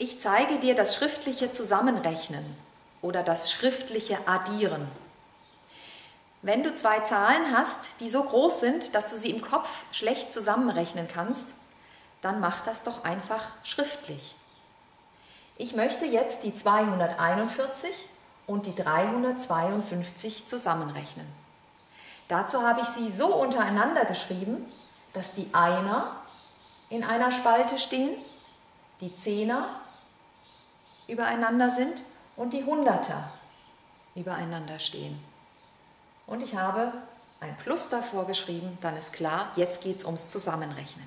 Ich zeige dir das schriftliche Zusammenrechnen oder das schriftliche Addieren. Wenn du zwei Zahlen hast, die so groß sind, dass du sie im Kopf schlecht zusammenrechnen kannst, dann mach das doch einfach schriftlich. Ich möchte jetzt die 241 und die 352 zusammenrechnen. Dazu habe ich sie so untereinander geschrieben, dass die Einer in einer Spalte stehen, die Zehner übereinander sind und die Hunderter übereinander stehen. Und ich habe ein Plus davor geschrieben, dann ist klar, jetzt geht es ums Zusammenrechnen.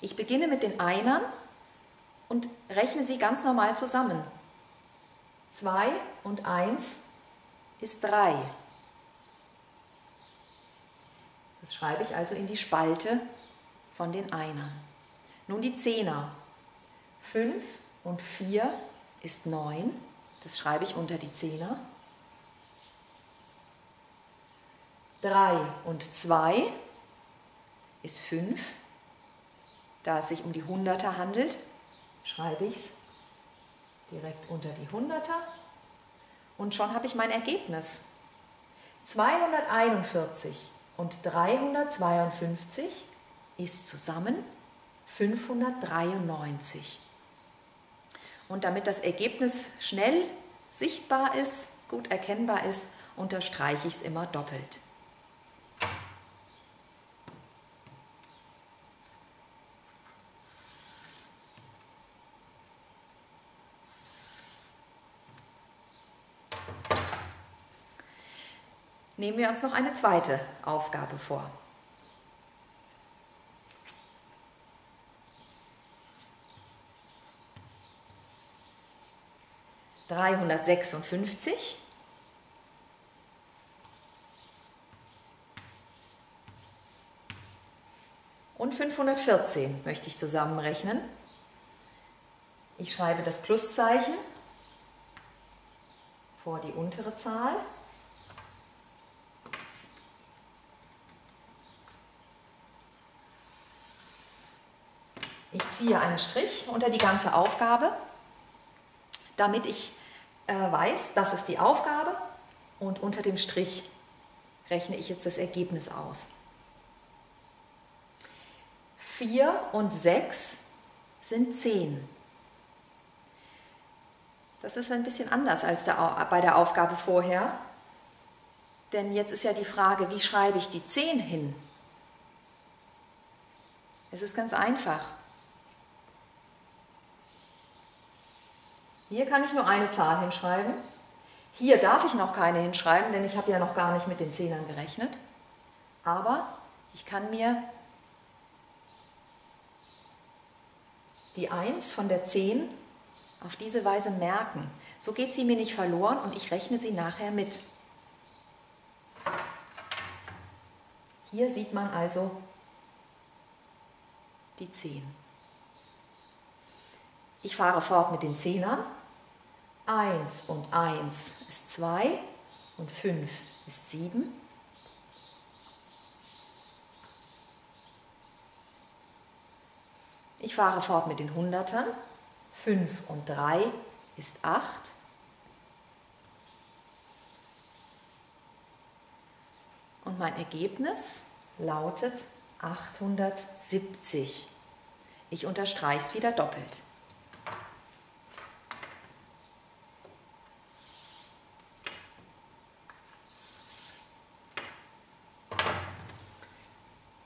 Ich beginne mit den Einern und rechne sie ganz normal zusammen. 2 und 1 ist 3. Das schreibe ich also in die Spalte von den Einern. Nun die Zehner. 5 und 4 ist 9. Das schreibe ich unter die Zehner. 3 und 2 ist 5. Da es sich um die Hunderter handelt, schreibe ich es direkt unter die Hunderter. Und schon habe ich mein Ergebnis. 241 und 352 ist zusammen 593. Und damit das Ergebnis schnell sichtbar ist, gut erkennbar ist, unterstreiche ich es immer doppelt. Nehmen wir uns noch eine zweite Aufgabe vor. Dreihundertsechsundfünfzig und 514 möchte ich zusammenrechnen. Ich schreibe das Pluszeichen vor die untere Zahl. Ich ziehe einen Strich unter die ganze Aufgabe, damit ich weiß, das ist die Aufgabe und unter dem Strich rechne ich jetzt das Ergebnis aus. 4 und 6 sind 10. Das ist ein bisschen anders als bei der Aufgabe vorher. Denn jetzt ist ja die Frage, wie schreibe ich die 10 hin? Es ist ganz einfach. Hier kann ich nur eine Zahl hinschreiben. Hier darf ich noch keine hinschreiben, denn ich habe ja noch gar nicht mit den Zehnern gerechnet. Aber ich kann mir die 1 von der 10 auf diese Weise merken. So geht sie mir nicht verloren und ich rechne sie nachher mit. Hier sieht man also die 10. Ich fahre fort mit den Zehnern. 1 und 1 ist 2 und 5 ist 7. Ich fahre fort mit den Hundertern. 5 und 3 ist 8. Und mein Ergebnis lautet 870. Ich unterstreiche es wieder doppelt.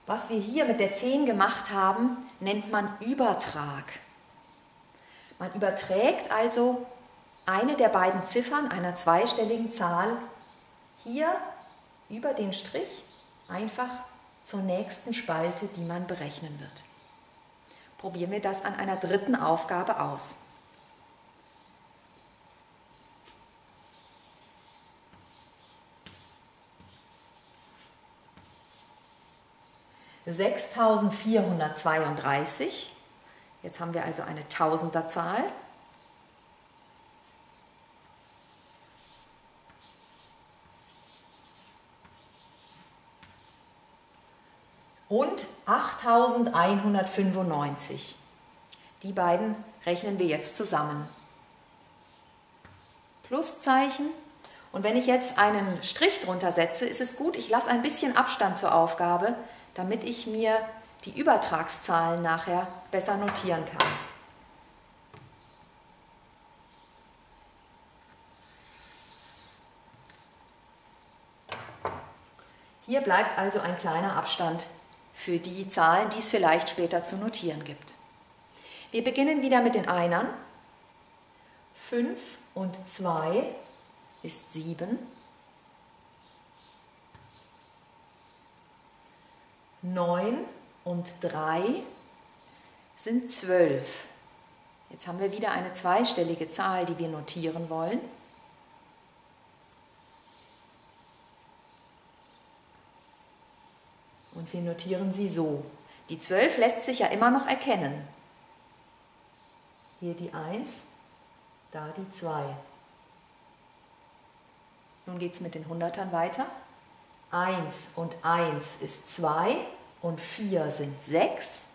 Was wir hier mit der 10 gemacht haben, nennt man Übertrag. Man überträgt also eine der beiden Ziffern einer zweistelligen Zahl hier über den Strich einfach zur nächsten Spalte, die man berechnen wird. Probieren wir das an einer dritten Aufgabe aus. 6432. Jetzt haben wir also eine Tausenderzahl. Und 8195. Die beiden rechnen wir jetzt zusammen. Pluszeichen. Und wenn ich jetzt einen Strich drunter setze, ist es gut, ich lasse ein bisschen Abstand zur Aufgabe, damit ich mir die Übertragszahlen nachher besser notieren kann. Hier bleibt also ein kleiner Abstand für die Zahlen, die es vielleicht später zu notieren gibt. Wir beginnen wieder mit den Einern. 5 und 2 ist 7. 9 und 3 sind 12. Jetzt haben wir wieder eine zweistellige Zahl, die wir notieren wollen. Und wir notieren sie so. Die 12 lässt sich ja immer noch erkennen. Hier die 1, da die 2. Nun geht es mit den Hundertern weiter. 1 und 1 ist 2 und 4 sind 6.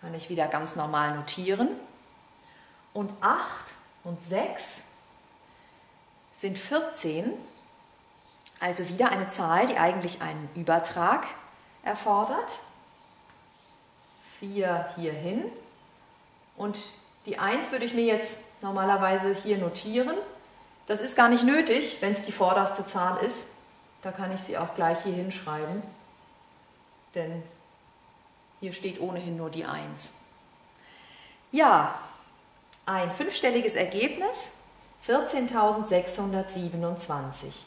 Kann ich wieder ganz normal notieren. Und 8 und 6 sind 14 also wieder eine Zahl, die eigentlich einen Übertrag erfordert. 4 hier hin. Und die 1 würde ich mir jetzt normalerweise hier notieren. Das ist gar nicht nötig, wenn es die vorderste Zahl ist. Da kann ich sie auch gleich hier hinschreiben. Denn hier steht ohnehin nur die 1. Ja, ein fünfstelliges Ergebnis, 14.627. Ich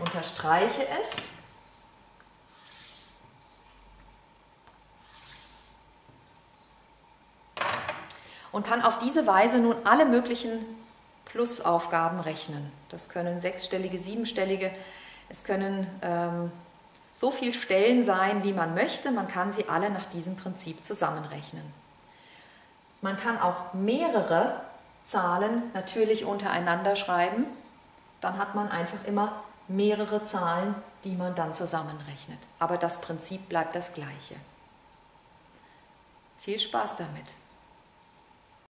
unterstreiche es. Und kann auf diese Weise nun alle möglichen Plusaufgaben rechnen. Das können sechsstellige, siebenstellige, es können ähm, so viele Stellen sein, wie man möchte. Man kann sie alle nach diesem Prinzip zusammenrechnen. Man kann auch mehrere Zahlen natürlich untereinander schreiben. Dann hat man einfach immer mehrere Zahlen, die man dann zusammenrechnet. Aber das Prinzip bleibt das gleiche. Viel Spaß damit!